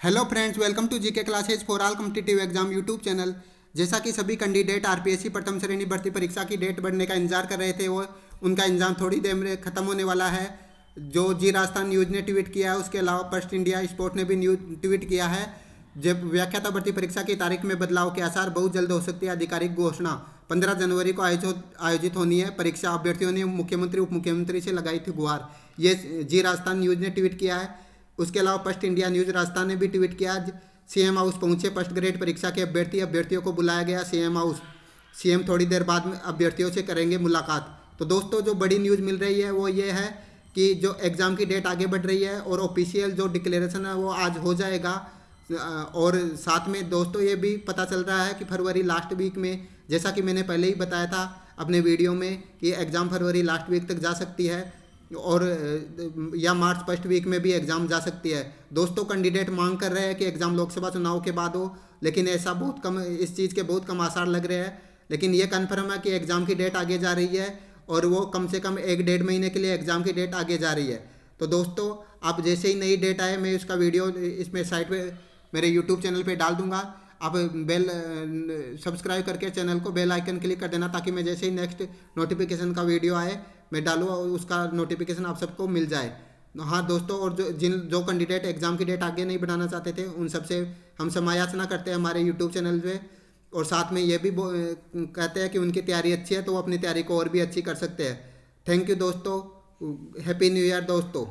Hello friends welcome to GK classes for all competitive exam YouTube channel जैसा कि सभी candidate RPSC प्रथम श्रेणी भर्ती परीक्षा की डेट बढ़ने का इंतज़ार कर रहे थे, वो उनका इंतज़ाम थोड़ी देर में खत्म होने वाला है। जो जी राजस्थान न्यूज़ ने ट्वीट किया है, उसके अलावा फ़र्स्ट इंडिया स्पोर्ट ने भी न्यूज़ ट्वीट किया है। जब व्याख्याता भर्ती परीक्षा की तारीख में बदलाव के आसार, बहुत जल्द हो सकती है आधिकारिक घोषणा। पंद्रह जनवरी को आयोजित होनी है। परीक्षा अभ्यर्थियों ने मुख्यमंत्री उप मुख्यमंत्री से लगाई थी गुहार। ये जी राजस्थान न्यूज़ ने ट्वीट किया है। उसके अलावा फ़र्स्ट इंडिया न्यूज़ राजस्थान ने भी ट्वीट किया, आज सीएम हाउस पहुँचे फ़र्स्ट ग्रेड परीक्षा के अभ्यर्थी, अभ्यर्थियों को बुलाया गया सीएम हाउस सीएम थोड़ी देर बाद में अभ्यर्थियों से करेंगे मुलाकात। तो दोस्तों, जो बड़ी न्यूज़ मिल रही है, वो ये है कि जो एग्ज़ाम की डेट आगे बढ़ रही है और ऑफिशियल जो डिक्लेरेशन है, वो आज हो जाएगा। और साथ में दोस्तों, ये भी पता चल रहा है कि फरवरी लास्ट वीक में, जैसा कि मैंने पहले ही बताया था अपने वीडियो में, कि एग्ज़ाम फरवरी लास्ट वीक तक जा सकती है। और या मार्च फ़र्स्ट वीक में भी एग्ज़ाम जा सकती है। दोस्तों, कैंडिडेट मांग कर रहे हैं कि एग्ज़ाम लोकसभा चुनाव के बाद हो, लेकिन ऐसा बहुत कम, इस चीज़ के बहुत कम आसार लग रहे हैं। लेकिन ये कन्फर्म है कि एग्ज़ाम की डेट आगे जा रही है और वो कम से कम एक डेढ़ महीने के लिए एग्ज़ाम की डेट आगे जा रही है। तो दोस्तों, आप जैसे ही नई डेट आए, मैं उसका वीडियो इसमें साइट पे मेरे यूट्यूब चैनल पे डाल दूँगा। आप बेल सब्सक्राइब करके चैनल को बेल आइकन क्लिक कर देना ताकि मैं जैसे ही नेक्स्ट नोटिफिकेशन का वीडियो आए, मैं डालूँ और उसका नोटिफिकेशन आप सबको मिल जाए। हाँ दोस्तों, और जो, जिन, जो कैंडिडेट एग्ज़ाम की डेट आगे नहीं बढ़ाना चाहते थे, उन सबसे हम समायाचना करते हैं हमारे यूट्यूब चैनल पे। और साथ में ये भी कहते हैं कि उनकी तैयारी अच्छी है तो वो अपनी तैयारी को और भी अच्छी कर सकते हैं। थैंक यू दोस्तों हैप्पी न्यू ईयर दोस्तों।